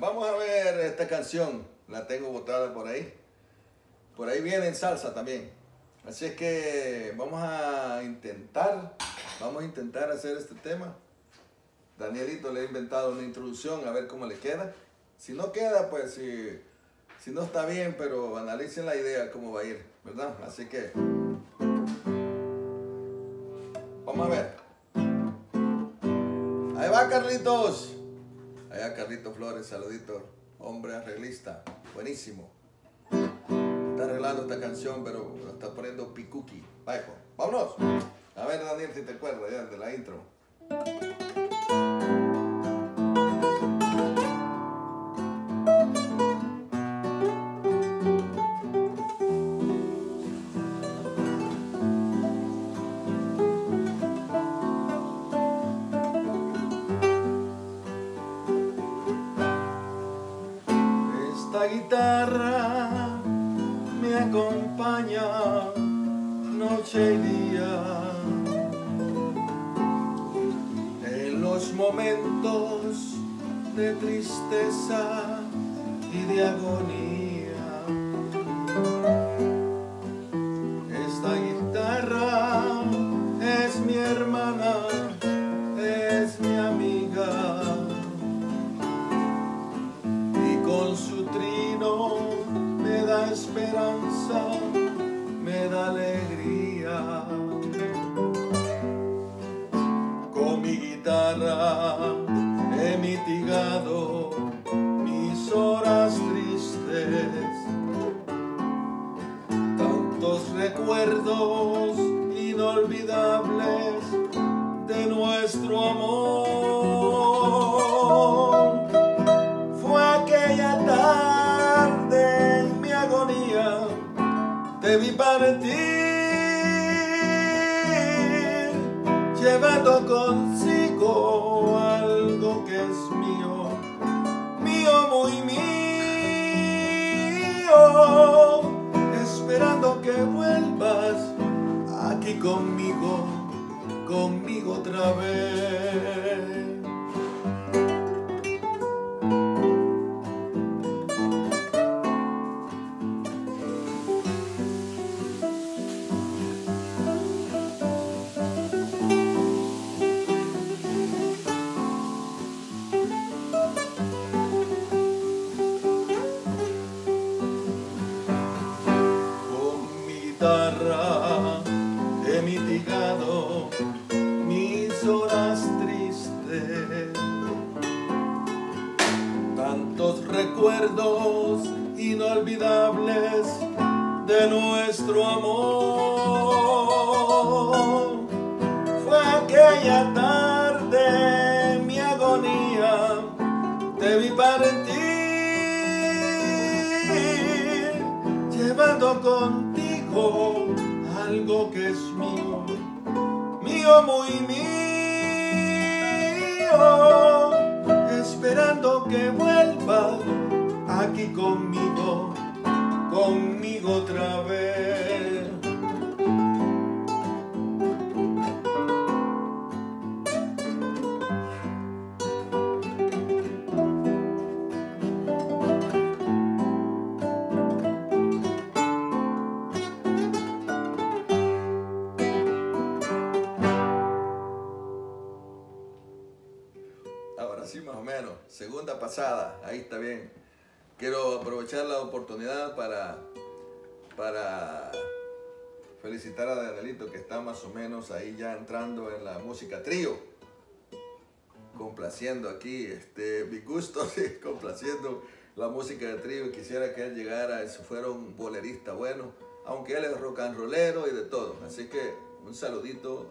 vamos a ver esta canción. La tengo botada por ahí. Por ahí viene en salsa también. Así es que vamos a intentar, vamos a intentar hacer este tema. Danielito le ha inventado una introducción, a ver cómo le queda. Si no queda, pues si, si no está bien, pero analicen la idea, cómo va a ir, ¿verdad? Así que, vamos a ver. Ahí va Carlitos. Allá Carlitos Flores, saludito. Hombre arreglista, buenísimo. Está arreglando esta canción, pero lo está poniendo picuki. Vaya, pues, vámonos. A ver, Daniel, si te acuerdas ya de la intro. Esta guitarra me acompaña noche y día en los momentos de tristeza y de agonía. Mis horas tristes, tantos recuerdos inolvidables de nuestro amor. Fue aquella tarde en mi agonía, te vi partir, llevando consigo algo que es mío, muy mío, esperando que vuelvas aquí conmigo, conmigo otra vez. Mitigado mis horas tristes, tantos recuerdos inolvidables de nuestro amor. Fue aquella tarde mi agonía, te vi partir, llevando contigo algo que es mío, mío muy mío, esperando que vuelva aquí conmigo, conmigo otra vez. Ahora sí, más o menos. Segunda pasada, ahí está bien. Quiero aprovechar la oportunidad para, para felicitar a Danielito que está más o menos ahí ya entrando en la música trío. Complaciendo aquí, este, mi gusto, sí, complaciendo la música de trío. Quisiera que él llegara, si fuera un bolerista bueno, aunque él es rock and rollero y de todo. Así que un saludito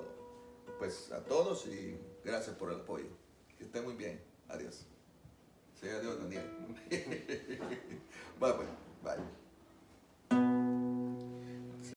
pues a todos y gracias por el apoyo. Que estén muy bien. Adiós. Sea Dios, Daniel. bye, pues. Bye.